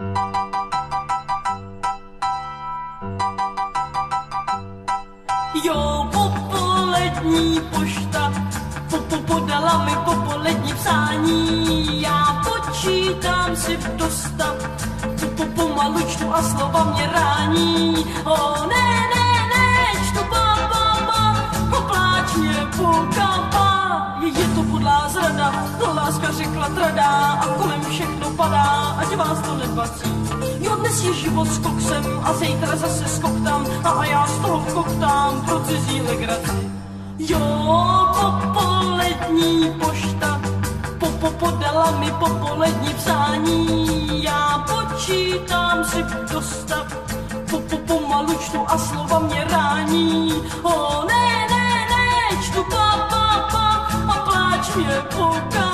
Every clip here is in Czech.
Jo, popolední pošta, po, podala mi popolední psání. Já počítám si dostat, po, po, pomalu čtu a slova mě rání. O ne, ne, ne, čtu pa, pa, pa, popláč mě, pokapa. Je, to podlá zrada, láska řekla tradá a kolem všechno padá, vás to nedvací. Jo, dnes je život s koksem a zítra zase skoktám a, a já z toho koktám pro cizí legraci. Jo, popolední pošta, po podala mi popolední psání. Já počítám si dostat, po, po, pomalu čtu a slova mě rání. O ne, ne, ne, čtu pa, pa, pa a pláč mě pokapá.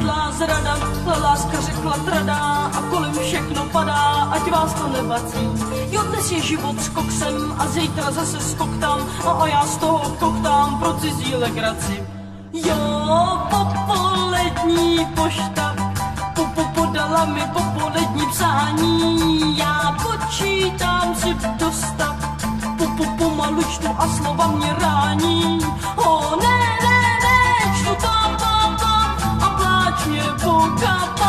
Podlá zrada, láska řekla trada a kolem všechno padá, ať vás to nebací. Jo, dnes je život s koksem a zítra zase skoktám a, a já z toho koktám pro cizí legraci. Jo, popolední pošta, po, po, podala mi popolední psání. Já počítám si dostat, po, po, pomalu čtu a slova mě rání. come.